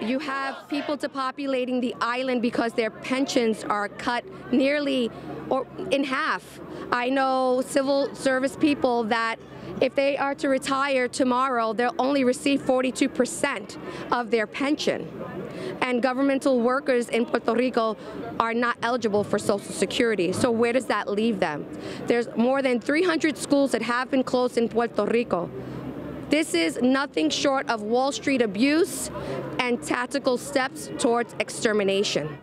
You have people depopulating the island because their pensions are cut nearly or in half. I know civil service people that if they are to retire tomorrow, they'll only receive 42% of their pension. And governmental workers in Puerto Rico are not eligible for Social Security. So where does that leave them? There's more than 300 schools that have been closed in Puerto Rico. This is nothing short of Wall Street abuse and tactical steps towards extermination.